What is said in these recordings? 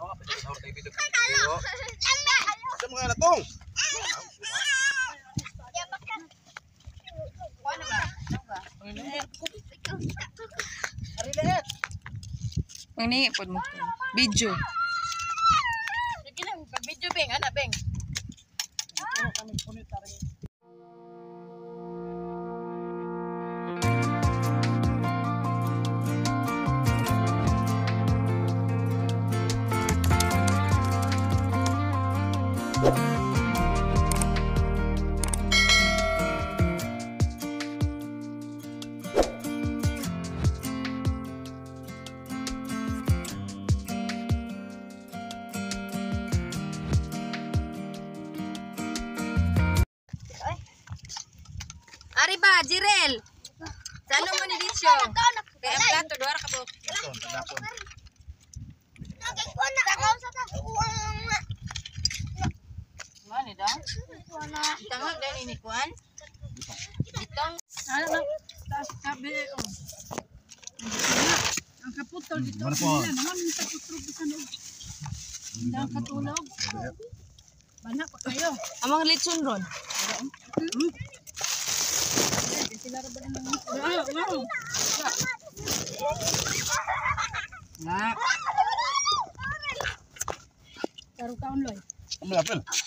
Oh, sa mga latong. Ang ni pod mo. Video. Sige lang, video beng, anak beng. Ari ba, Jirel? Sano mo ni Dicho? Kaya ang plato, duwara ka po. Ito, tagapon. Mani daw? Tangag dahil ini kuan? Itong Ano lang, taas kabe, oh. Ang kaputol dito. Ano po? Naman, sa kutrog sa loob. Ang katulog. Bana pa kayo. amang litson ron. Sila rin ba naman? Wow, wow. Na. Karo kaon loy. Ang malapil.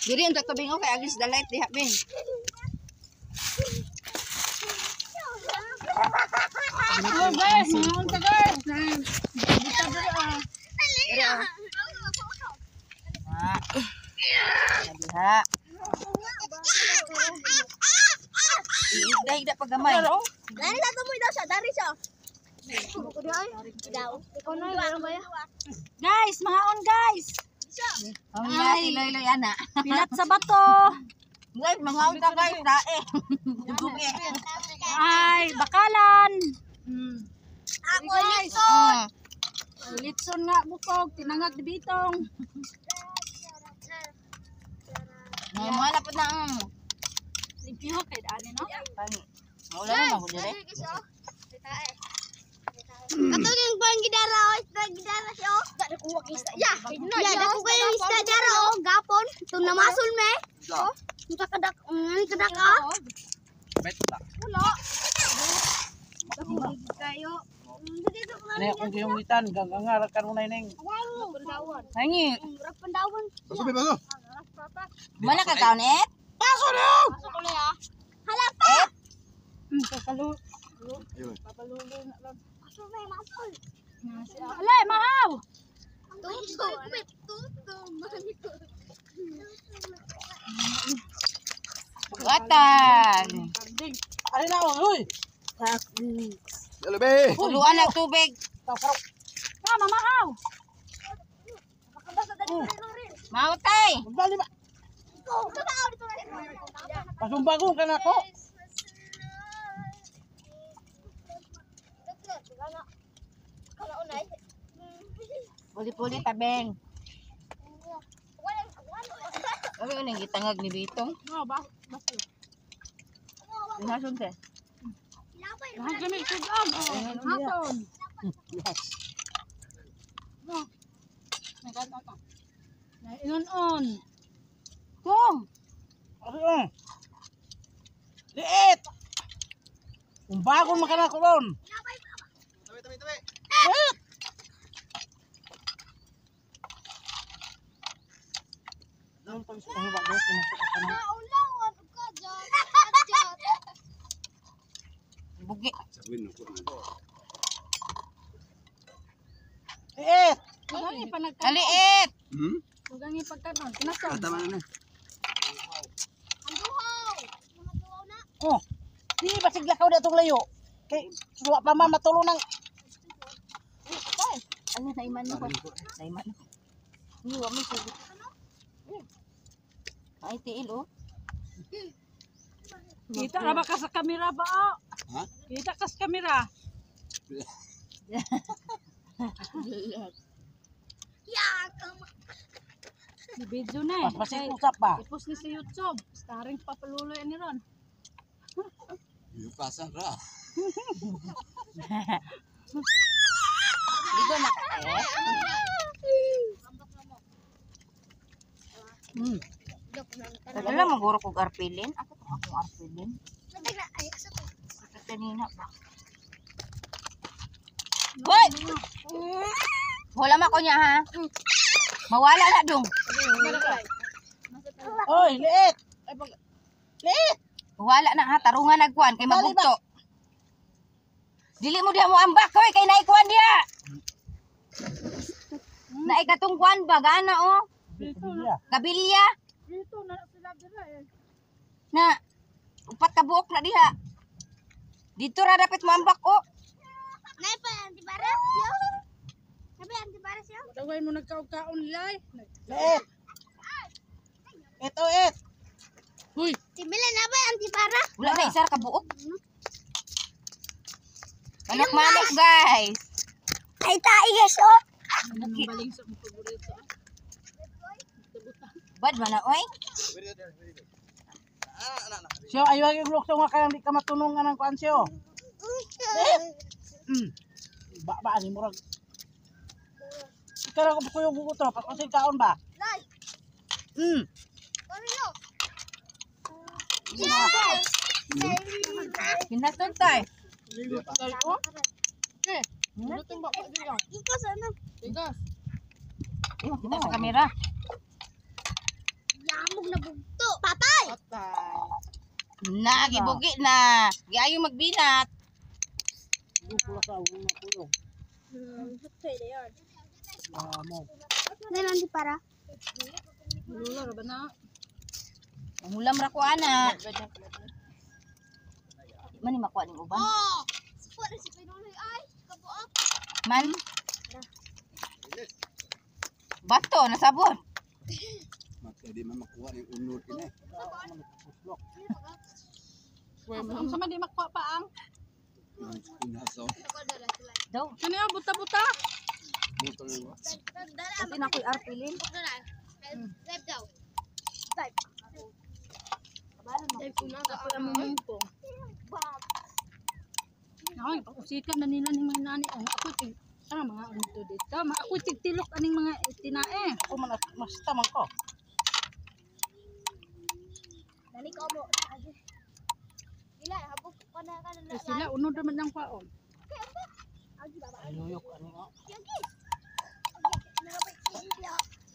Diri ang takabing ko kay agis dalit diha bing. Oh guys, mga ka guys. Dito dito ah. Diri ah. Ha. Diha. Higda-higda pagamay. Dari satu mo daw siya, dari siya. Ay. Na? Guys, mga on guys. Ang lati loy-loy ana. Pilat sa bato. Guys, mga unta guys, dae. Dugugi. Ay, bakalan. Hmm. Ako Guys, Ah. litson nga bukog, tinangag di bitong. Mga mga lapad na ang. Limpyo kay daan no? Pani. Maula na mo dire. Ato yung bang gidara o isda gidara siya o. Dada kuha kay isda. Ya, ya dako ko yung isda dara o. Gapon. Ito namasul me. O. Kita kadak, ngani kadak ah. Bet ta. Wala. Kayo. Dito ko Ano kung giyungitan, gangangar ka rin neng. Pendawan. Hangi. Rap pendawan. Baso ba baso? Ka kaon eh? Masuk ko ya. Hala pa. Hmm, kakalu. Ayun. Masuk me, masuk. Alay, mahaw. Tutu. Tutu. Buatan. Ano na, uy! Hello, be. Puluan ng tubig. Mama, mahaw. Mautay. Magbali ba? Oh, totoo dito. Pasumbagong ka na ko. Puli-puli tabeng. Ano yun ang gitangag ni Bitong? Oh, ba? Basta. Inasun te. Lahat kami sugam. Oh, hapon. Oh. Nagkataon. Na Kung. Ano yun? Liit! Umbagong makana ko ron. Tabi, tabi, tabi. Ano pa sa pahiwa ko? Kinasok ka na. Bugi. Sabihin ko. Liit! Kugangi pa nagka. Kaliit. Hmm? Kugangi pagkanon. Kinasog. Tama na na. Oh, di ba sigla ka ulit itong layo? Kay, suwa pa man matulong ng... Ano na iman mo ko? Na iman. Ni wa mi sige. Ay tiil oh. Kita na ba ka sa kamera ba? Oh? Ha? Kita ka sa kamera. Di video na eh. Mas masig usap ba? Ipos ni sa YouTube. Starring papaluloy ni Ron. Yung pasang ra. Di ko na. Hmm. Wala maguro kog arpilin. Ako to akong arpilin. Ay, asa to? Sa kanina ba? Hoy! Wala ma ko niya ha. Mawala na dong. Oy, liit. Liit. Wala na ha. Tarungan nagkuan kay mabugto. Dili mo diha mo ambak hoy kay naikuan diha. Naay katong kuan ba gana oh. Iya. Kabilya Dito na sila dira eh. na upat ka buok na diha. Dito ra dapat mo ambak oh. Nay pa antibaras yo. Sabi antibaras yo. Daway mo nagkaog-kaon lay. Liit. Ito, it. Huy, Tibili na ba antibaras? Wala na isar ka buok. Manok-manok guys. Ay tai guys oh. paborito. ah. Bad man na oy. Siyo, ayaw yung lukso nga kaya hindi ka matunungan ng kuan siyo. Hmm. Ba, ba, ani mo rag. Ikaw ko yung buko to, pakusin kaon ba? Lay. Hmm. Torilo. Kinatod tay. Ba ko? Ikaw sana. Tigas. Ayun, kita sa kamera. Yamog na bugto. Patay. Patay. Na, gibugi na. Giayo magbinat. Buko sa ulo na kulo. Ah, mo. Nay antipara. Lula ra ba na? Mangulam ra ko ana. Mani makuha ning uban. Oh. Supo na si ay. Kabuok. Man. Bato na sabon. Maka di man makuha yung unod ini. Ang sama di makuha pa ang. Inaso. Daw. Ano yung buta-buta? Buto na ba? Kasi na ko'y arpilin. Ako ang mumumpong. Ay, pag-usikan na nila ng mga nani. Oh, ako tig ah, mga ano to dito. Ma ako tigtilok aning mga tinae. Ako man mas tamang ko. Nani ko mo. Ila habog pa na ka na. Eh, sila unod naman ng paon. Ayuyok ani nga.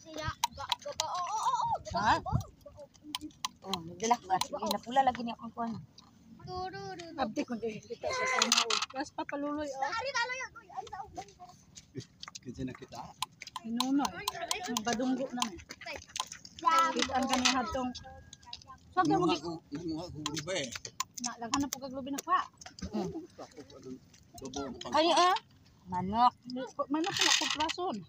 Siya ga ga ba oo oo oo. Ha? Oh, nagdala ko gas. Sige, napula lagi niya akong kuhan. Tururu. Abdi ko din kita sa kanya. Gas pa paluloy oh. Ari talo yo. Ay daw. Kasi nakita. Inunoy. Ang badunggo naman. Ya. Kita ang kanya hatong. Sa Mga mo ko, mga ko di ba eh. na laghan na po kaglubi na ang pang. Kani ah. Manok. May na kuplason.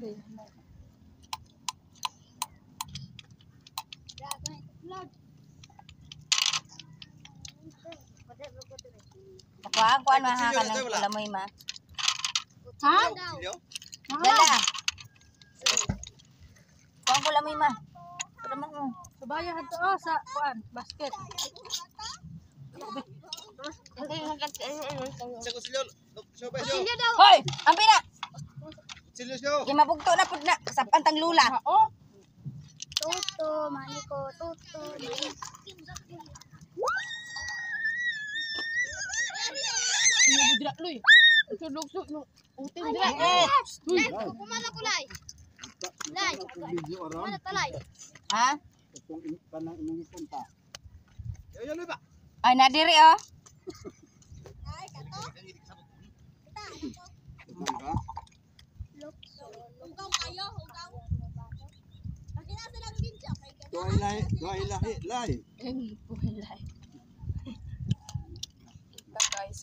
Nakuhaan ko ano ha ka ng kulamoy ma. Ha? Dala. Kuhaan kulamoy ma. Pero mo. Subaya hadto oh sa kuan basket. Sa ko silyo. Silyo ba silyo? Silyo daw. Hoy! Ang pina! Silyo silyo. Kaya mabugto na pud na sa pantang lula. Ha oh. Toto, maniko, toto. Ini budrak luy. Sulog sulog no. Utin dira. Lay, kumana ko lay. Kumana talay. Ha? Kung kanang imong punta. Yo yo ba? Ay, nadiri oh. Ba? Hugaw kayo, hugaw. Pakina sa lang din siya. Doay lahi, doay lahi, lahi. Eh, buhay.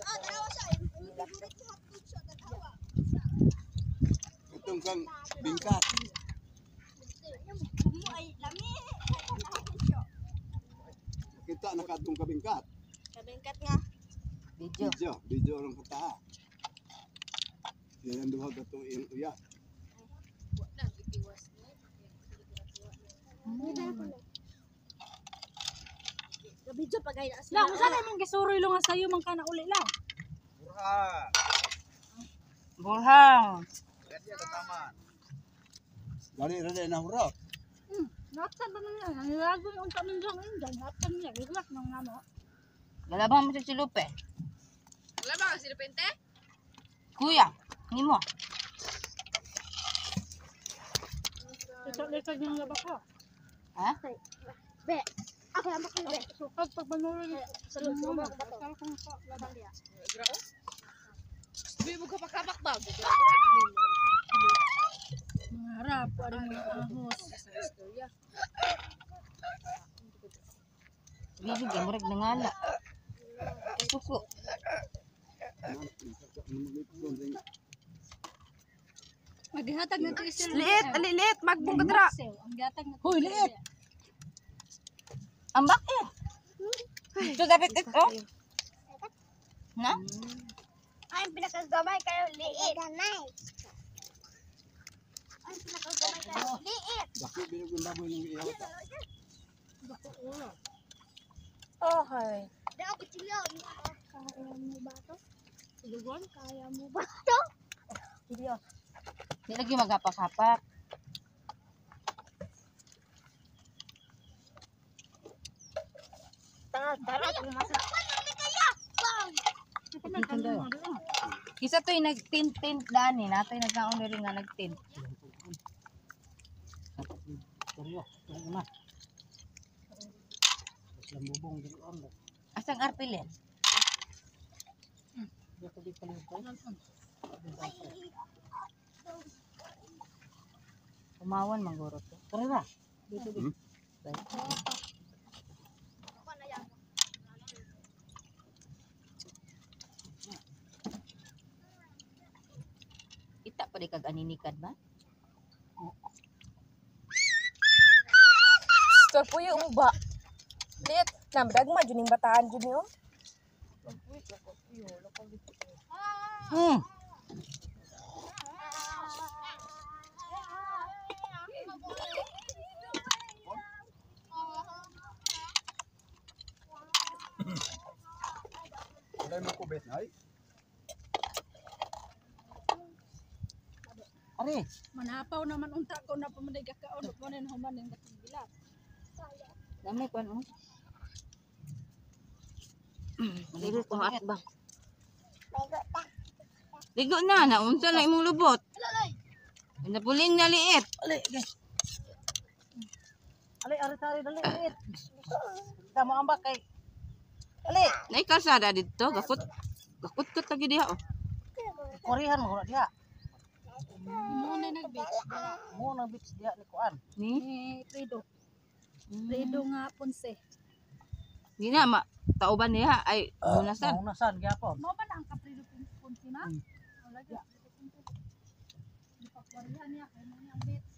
Ah, tawa siya. Itong kang bingkat. Kita nakatong kabingkat. Kabengkat nga. Video. Video, video orang kata. Yan duha gato yung uya. Kabidyo pa gaya Lang, saan mong gisuroy lo nga sayo man kana uli lang. Murah. Burhang. Ganyan ka tama. Lari rada na hurot. Natan ba niya? Nilago yung unta min dyan. Dyan, natan niya. Relax ng ano. Galabang mo si Lupe. Wala ba kasi repente? Kuya, ni mo. Likod-likod yung labak ko. Ha? Be. Ako lang bakit be. Sukad pag manurin. Sa loob ng bato. Sabi mo ka pakapak ba? Harap. Ano mga ahos. Bibig ka, nangala. Suko. Maghihatag na ito isang. Liit, alilit, magbong kadra. Ang gihatag na Hoy, liit. Ambak eh. Ito dapat ito. Na? Ay, pinakagamay kayo liit. Ganay. Ay, pinakagamay kayo liit. Laki bilog yung baboy ng iyaw. Okay. Kaya mo ba to? Tulugon? Kaya mo ba to? Di lagi magapak-hapak. Tara. Bang! Kisa to'y nagtint-tint dani. Nato'y nagkaon rin nga nagtint. Seryo, yung una. Tapos lang bubong dito ang Asang arpilin? Dito. Umawan mangguro to. Tara na. Dito di. Kita pa di kag aninikad ba? Store po yung ba. Liit, namdag ma, juning bataan jud niyo. Hmm. Dahil mo kubet na ay. Ari, Manapaw naman unta ko na pamaday kakaon. Kung ano human yung gatong bilat. Dami ko ano. Ligo ko at ba? Ligo na, naunsa na imong lubot. Napuling na liit. ali, guys. Ali, ari tari dali, liit. Tama ang bakay. Ali, Nay kalsada dito, gakut. Gakut kat lagi diha oh. korihan mo diha. Muna nag-beach. Mo na beach diha ni kuan. Ni. Ni Fredo. Fredo nga ponse. Di na ma tauban niya ay unasan. Maunasan gyapon. Mo ba na ang kaprido ponse na? Hmm. Wala dyan. Di pa kwarihan niya. Kaya mo niya ang beach.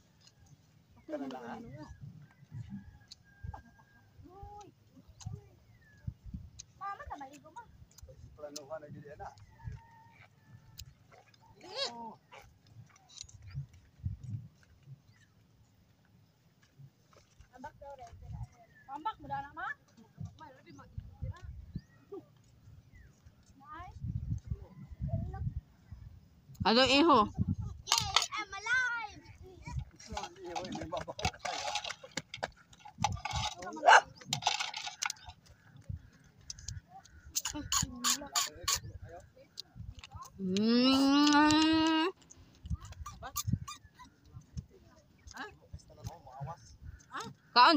Mama na maligo ma. Planuhan na dili na. Pambak mo na ma? Alo iho.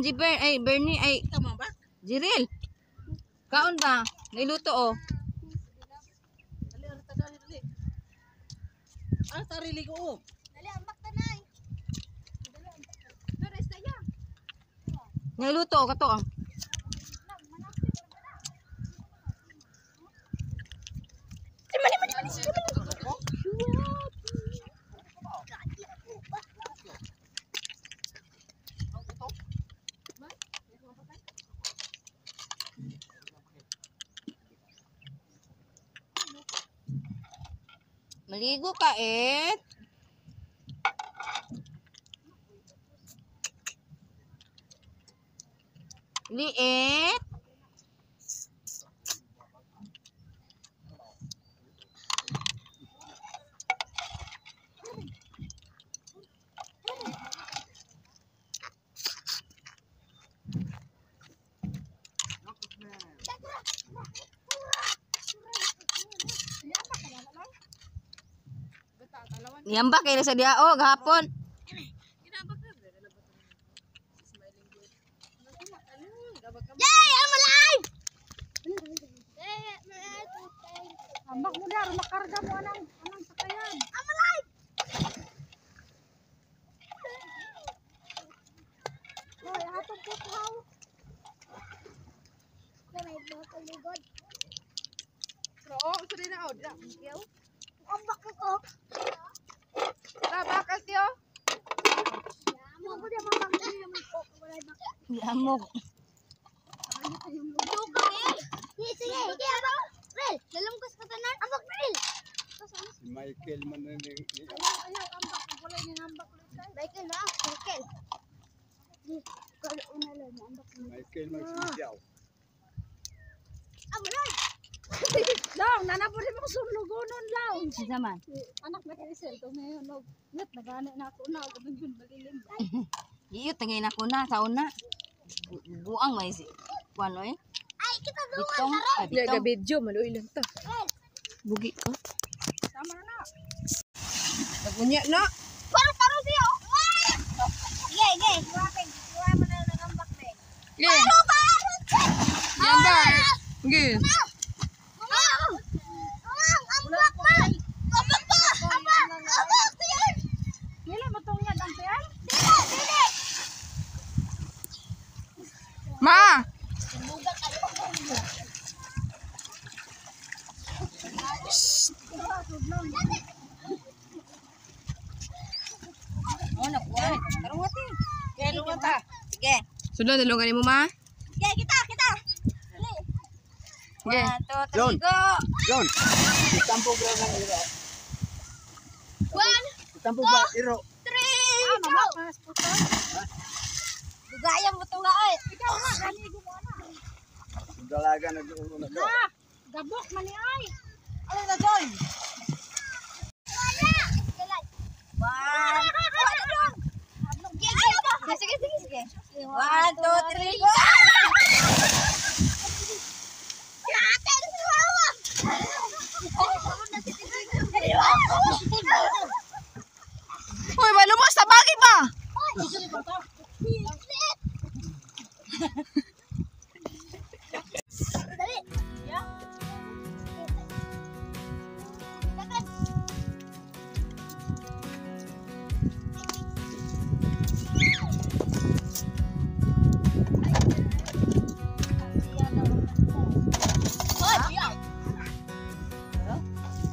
Kaon si Ber ay Bernie ay Tama ba? Jiril. Kaon ba? Niluto oh. Ali, ari tagali dali. Ari tari ligo oh. Dali, ambak tanay. Niluto oh kato oh. Maligo ka eh. Liit. Niyambak kay sa dia oh gahapon. Ambak. Wala yung ambak ulit tayo. Michael na. Michael. Na. Michael man si alive! Lang, nanapo rin mo sulugonon lang. Sa man. Anak na kay Sel, ito ngayon, no. Net, nagana na ako na, ako yun, balilim. Iyo tingay na ko na sa una. Buang may si. Kuan oy. Ay, kita dulu. Bitong. Ay Dila, bitong. video, maluoy lang to. Bugi ko. Tama na. Nagunya na. Paru-paru dia. Ge, ge. Kuapin. Kuha mo na ng ambak, be. Ge, Paru-paru. yambak. Ge. Mamang! Mamang! Ambak, ma! Ambak pa! Ambak! Ambak! Tiyan! Nila mo tong yan, ang tiyan? Dili! Dili! Ma! Oh na kuan. Karong wati. Kaya lungan ta. Sige. Sudah, dalungan mo, ma. Kita! Kita! Ge. One, two, three, go. John. Itampog ra ng iro. One, iro? three, Ah, mama, go! Dugayan mo tong laoy. Ikaw na, ganigo mo na. Dalaga nag-ulo na to. Ah, gabok man ni ay. Ano na sige. One, two, three, go.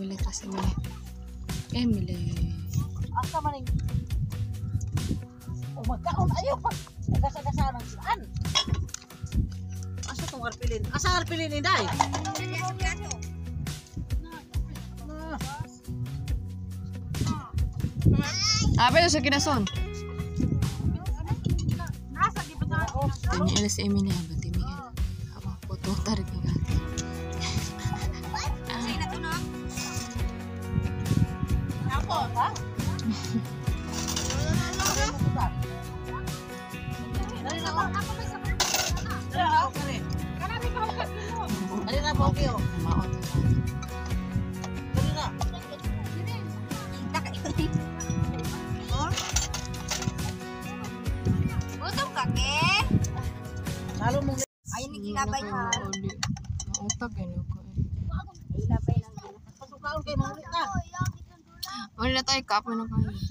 Si Emilia ta si Emilia. Emily. Asa man yung... O magkaon ayo pa. Nagasa-gasa ng saan. Asa tong arpilin? Asa arpilin ni Day? Apa yung sa kinason? Nasa di ba ala si Emilia ba mga na. Wala na tayo